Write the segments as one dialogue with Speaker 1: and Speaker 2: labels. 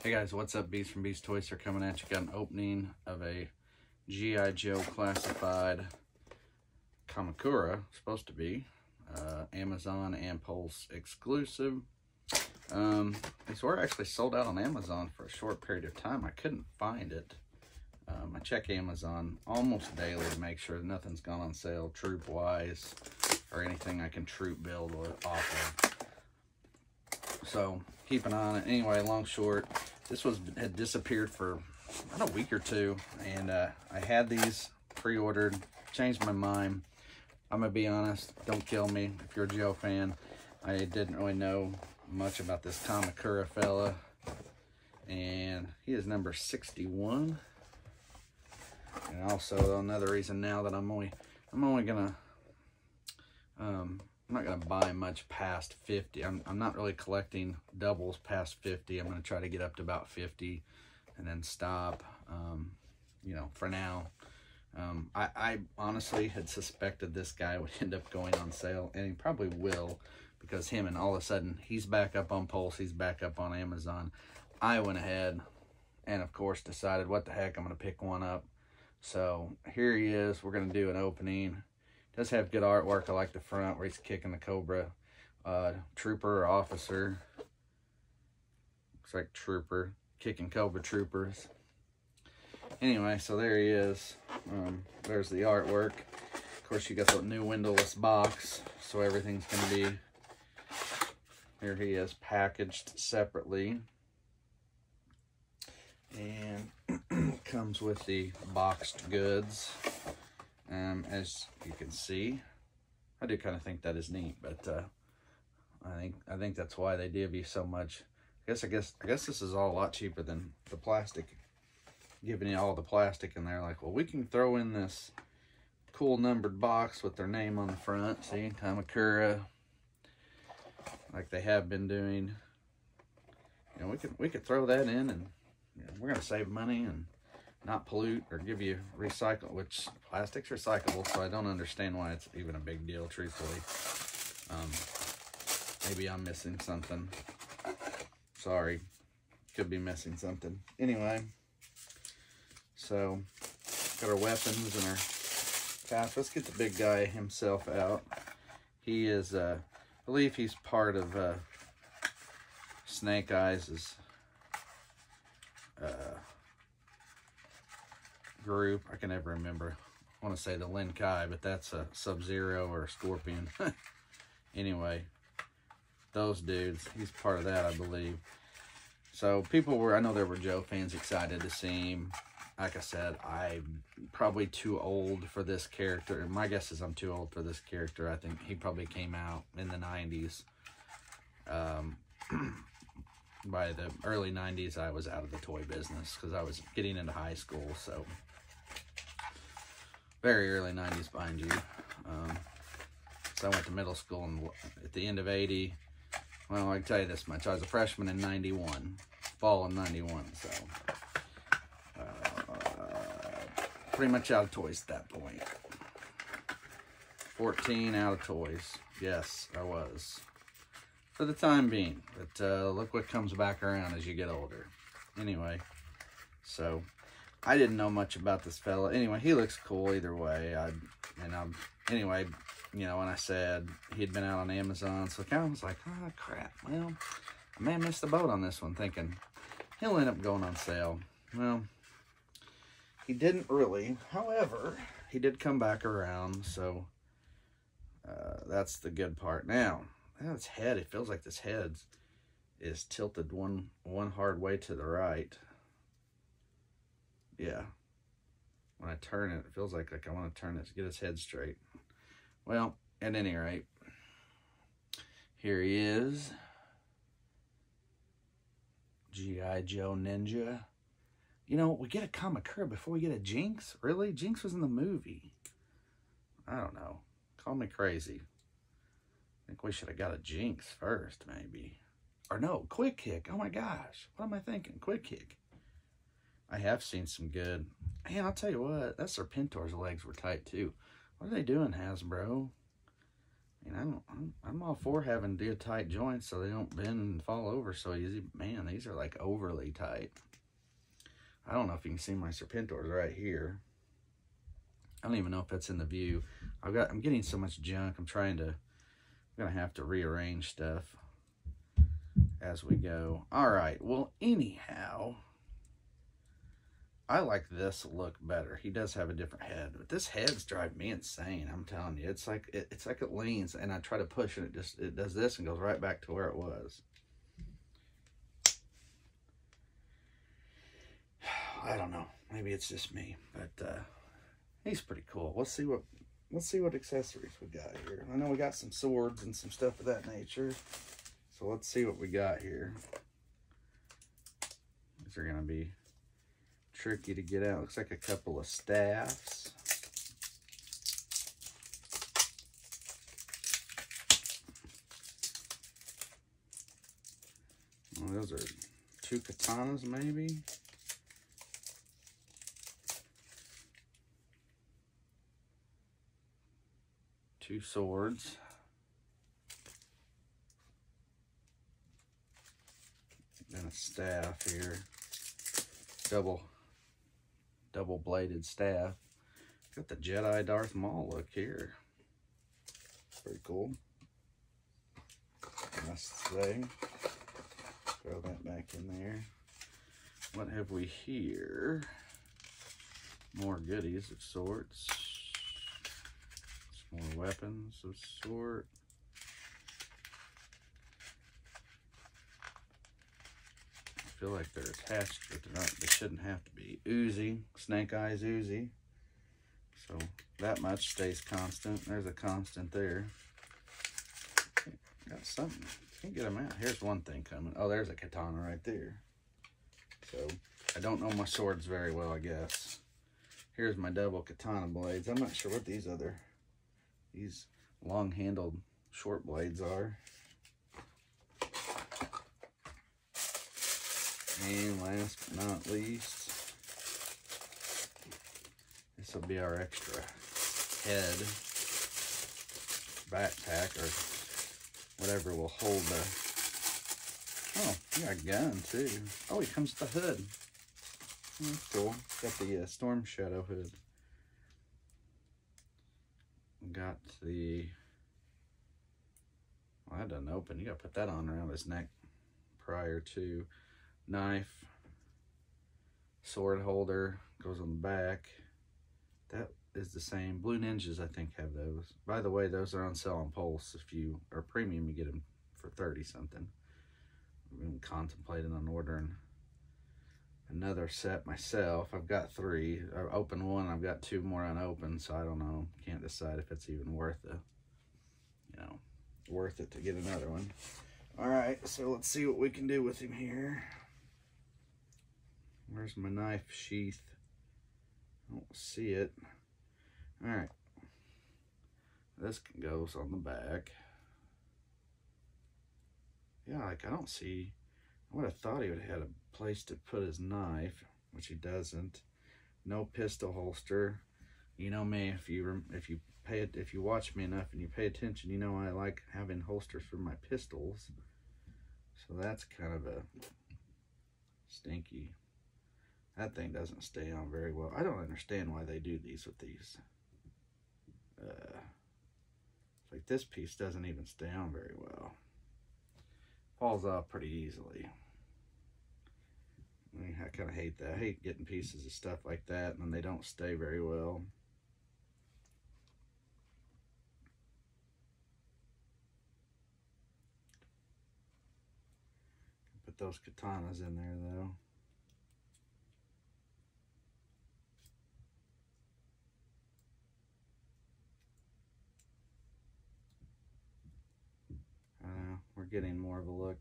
Speaker 1: Hey guys, what's up? Beast from Beast Toys are coming at you. Got an opening of a G.I. Joe classified Kamakura, supposed to be. Uh, Amazon and Pulse exclusive. Um, these were actually sold out on Amazon for a short period of time. I couldn't find it. Um, I check Amazon almost daily to make sure nothing's gone on sale troop-wise or anything I can troop build off of. So, keep an eye on it. Anyway, long short, this was had disappeared for about a week or two, and uh, I had these pre-ordered, changed my mind. I'm gonna be honest, don't kill me if you're a Joe fan. I didn't really know much about this Kamakura fella, and he is number 61. And also another reason now that I'm only I'm only gonna um, I'm not gonna buy much past 50. I'm I'm not really collecting doubles past 50. I'm gonna try to get up to about 50 and then stop. Um, you know, for now. Um, I, I honestly had suspected this guy would end up going on sale, and he probably will, because him and all of a sudden he's back up on Pulse, he's back up on Amazon. I went ahead and of course decided what the heck I'm gonna pick one up so here he is. We're going to do an opening. Does have good artwork. I like the front where he's kicking the Cobra uh, trooper or officer. Looks like trooper. Kicking Cobra troopers. Anyway, so there he is. Um, there's the artwork. Of course, you got the new windowless box. So everything's going to be... Here he is packaged separately. And comes with the boxed goods. Um, as you can see, I do kind of think that is neat, but uh, I think I think that's why they give you so much. I guess I guess I guess this is all a lot cheaper than the plastic, giving you all the plastic in there. Like, well, we can throw in this cool numbered box with their name on the front. See, Kamakura, like they have been doing. You know, we could we could throw that in, and you know, we're gonna save money and not pollute or give you recycle, which plastic's recyclable, so I don't understand why it's even a big deal, truthfully. Um, maybe I'm missing something. Sorry. Could be missing something. Anyway, so got our weapons and our caps. Let's get the big guy himself out. He is, uh, I believe he's part of uh, Snake Eyes' uh, group. I can never remember. I want to say the Lin Kuei, but that's a Sub-Zero or a Scorpion. anyway, those dudes, he's part of that, I believe. So people were, I know there were Joe fans excited to see him. Like I said, I'm probably too old for this character. And my guess is I'm too old for this character. I think he probably came out in the 90s. Um, by the early 90s, I was out of the toy business because I was getting into high school. So very early 90s behind you. Um, so I went to middle school and at the end of 80, well, I can tell you this much. I was a freshman in 91, fall of 91, so uh, pretty much out of toys at that point. 14 out of toys. Yes, I was. For the time being. But uh, look what comes back around as you get older. Anyway, so I didn't know much about this fella. Anyway, he looks cool either way. I and I'm anyway, you know, when I said he'd been out on Amazon, so kind of was like, oh crap. Well, I may have missed the boat on this one, thinking he'll end up going on sale. Well, he didn't really. However, he did come back around, so uh, that's the good part. Now, that's head. It feels like this head is tilted one one hard way to the right yeah. When I turn it, it feels like, like I want to turn it to get his head straight. Well, at any rate, here he is. G.I. Joe Ninja. You know, we get a Kamakura before we get a Jinx? Really? Jinx was in the movie. I don't know. Call me crazy. I think we should have got a Jinx first, maybe. Or no, Quick Kick. Oh my gosh. What am I thinking? Quick Kick. I have seen some good. Hey, I'll tell you what, that Serpentor's legs were tight too. What are they doing, Hasbro? And I don't, I'm, I'm all for having deal tight joints so they don't bend and fall over so easy. Man, these are like overly tight. I don't know if you can see my Serpentors right here. I don't even know if that's in the view. I've got, I'm getting so much junk. I'm trying to, I'm gonna have to rearrange stuff as we go. All right. Well, anyhow, I like this look better. He does have a different head, but this head's driving me insane. I'm telling you, it's like it, it's like it leans, and I try to push and it just it does this and goes right back to where it was. I don't know. Maybe it's just me, but uh, he's pretty cool. Let's see what let's see what accessories we got here. I know we got some swords and some stuff of that nature. So let's see what we got here. These are gonna be tricky to get out. Looks like a couple of staffs. Well, those are two katanas, maybe. Two swords. And a staff here. Double double bladed staff. Got the Jedi Darth Maul look here. Pretty cool. Nice thing. Throw that back in there. What have we here? More goodies of sorts. Some more weapons of sort. Feel like they're attached, but they're not. They shouldn't have to be. Uzi, Snake Eyes Uzi. So that much stays constant. There's a constant there. Got something. Can't get them out. Here's one thing coming. Oh, there's a katana right there. So I don't know my swords very well, I guess. Here's my double katana blades. I'm not sure what these other, these long-handled short blades are. And last but not least, this will be our extra head backpack or whatever will hold the, oh, you got a gun too. Oh, he comes with the hood. That's cool. Got the uh, Storm Shadow hood. Got the, well, that doesn't open. You gotta put that on around his neck prior to knife, sword holder, goes on the back. That is the same. Blue Ninjas, I think, have those. By the way, those are on sale on Pulse. If you are premium, you get them for 30 something. I've been contemplating on ordering another set myself. I've got three. I've opened one. I've got two more unopened, so I don't know. Can't decide if it's even worth it. You know, worth it to get another one. All right, so let's see what we can do with him here. Where's my knife sheath? I don't see it. All right. This goes on the back. Yeah, like I don't see, I would have thought he would have had a place to put his knife, which he doesn't. No pistol holster. You know me, if you if you pay it, if you watch me enough and you pay attention, you know I like having holsters for my pistols. So that's kind of a stinky that thing doesn't stay on very well. I don't understand why they do these with these. Uh, like this piece doesn't even stay on very well. Falls off pretty easily. I, mean, I kind of hate that. I hate getting pieces of stuff like that and they don't stay very well. Put those katanas in there though. we're getting more of a look.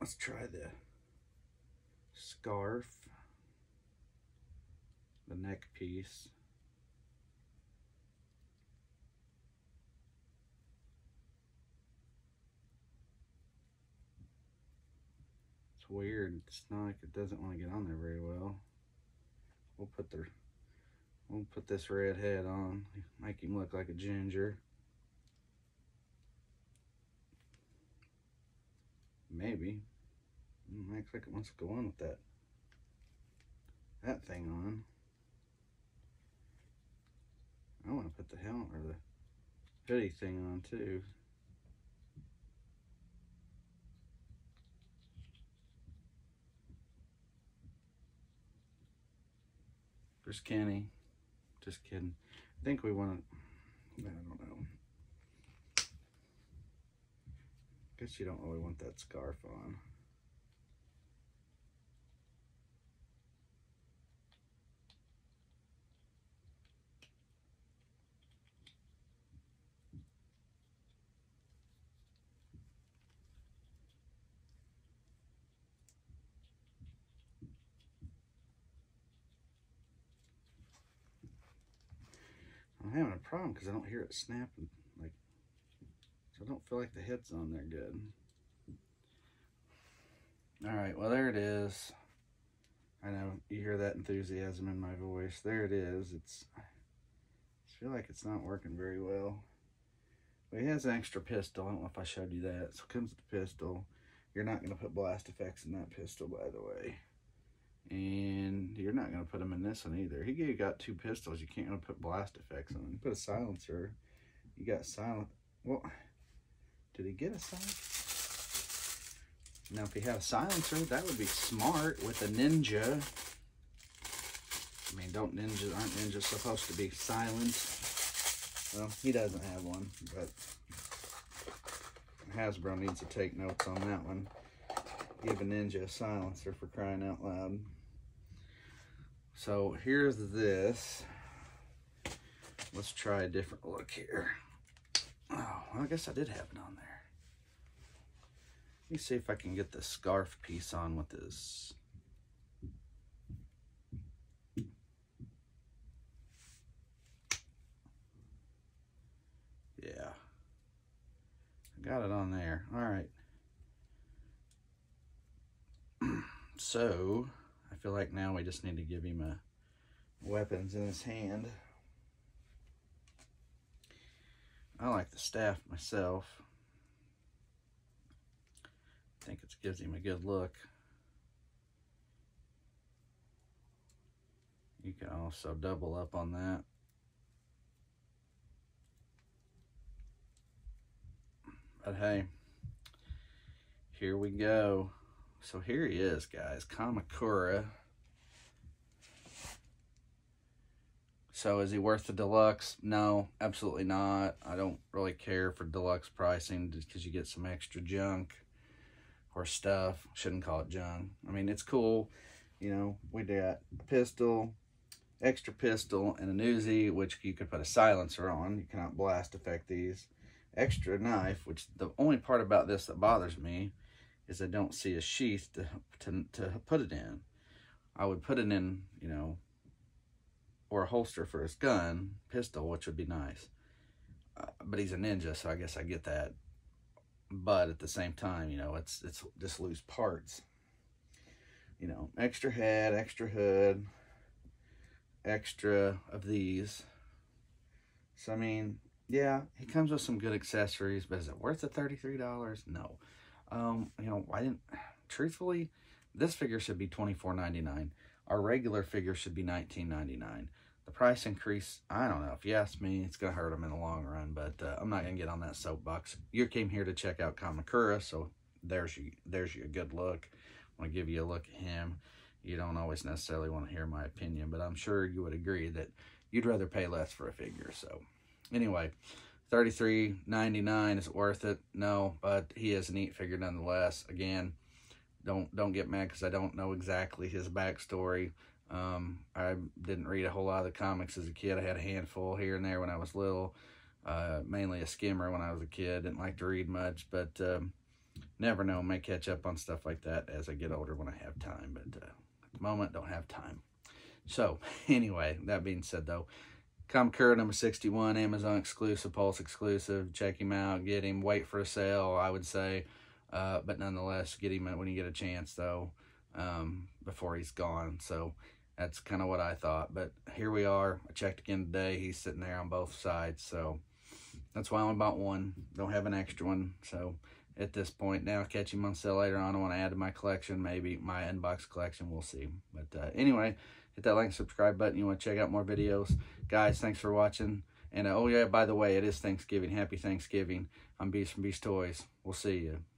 Speaker 1: Let's try the scarf, the neck piece. It's weird. It's not like it doesn't want to get on there very well. We'll put the We'll put this red head on, make him look like a ginger. Maybe. Mm, Looks like it wants to go on with that that thing on. I want to put the helmet or the hoodie thing on too. Just Kenny. Just kidding. I think we want to. I don't know. Guess you don't really want that scarf on. I'm having a problem because I don't hear it snapping. So I don't feel like the head's on there good. All right, well there it is. I know you hear that enthusiasm in my voice. There it is. It's. I feel like it's not working very well. But he has an extra pistol. I don't know if I showed you that. So it comes with the pistol. You're not going to put blast effects in that pistol, by the way. And you're not going to put them in this one either. He you got two pistols. You can't put blast effects on them. Put a silencer. You got silent. Well, did he get a silencer? Now, if he had a silencer, that would be smart with a ninja. I mean, don't ninjas, aren't ninjas supposed to be silent? Well, he doesn't have one, but Hasbro needs to take notes on that one. Give a ninja a silencer for crying out loud. So here's this. Let's try a different look here. Oh, well, I guess I did have it on there. Let me see if I can get the scarf piece on with this. Yeah. I got it on there. All right. so, I feel like now we just need to give him a weapons in his hand. I like the staff myself. I think it gives him a good look. You can also double up on that. But hey, here we go. So here he is, guys. Kamakura. So is he worth the deluxe? No, absolutely not. I don't really care for deluxe pricing because you get some extra junk or stuff. Shouldn't call it junk. I mean, it's cool. You know, we got pistol, extra pistol, and a Uzi, which you could put a silencer on. You cannot blast affect these. Extra knife, which the only part about this that bothers me is I don't see a sheath to, to, to put it in. I would put it in, you know, a holster for his gun, pistol, which would be nice. Uh, but he's a ninja, so I guess I get that. But at the same time, you know, it's it's just loose parts. You know, extra head, extra hood, extra of these. So I mean, yeah, he comes with some good accessories, but is it worth the $33? No. Um, you know, I didn't, truthfully, this figure should be $24.99. Our regular figure should be $19.99. The price increase, I don't know. If you ask me, it's going to hurt them in the long run, but uh, I'm not going to get on that soapbox. You came here to check out Kamakura, so there's you, there's you a good look. I want to give you a look at him. You don't always necessarily want to hear my opinion, but I'm sure you would agree that you'd rather pay less for a figure, so anyway, thirty-three ninety-nine is worth it. No, but he is a neat figure nonetheless. Again, don't don't get mad because I don't know exactly his backstory. Um, I didn't read a whole lot of the comics as a kid. I had a handful here and there when I was little. Uh, mainly a skimmer when I was a kid. Didn't like to read much, but um, never know. May catch up on stuff like that as I get older when I have time. But uh, at the moment, don't have time. So anyway, that being said, though, Kamakura number 61, Amazon exclusive, Pulse exclusive. Check him out, get him, wait for a sale, I would say. Uh, but nonetheless, get him when you get a chance, though, um, before he's gone. So, That's kind of what I thought. But here we are. I checked again today. He's sitting there on both sides. So that's why I only bought one. Don't have an extra one. So at this point now, catch him on sale later on. I want to add to my collection, maybe my unbox collection. We'll see. But uh, anyway, hit that like and subscribe button. You want to check out more videos. Guys, thanks for watching. And uh, oh yeah, by the way, it is Thanksgiving. Happy Thanksgiving. I'm Beast from Beast Toys. We'll see you.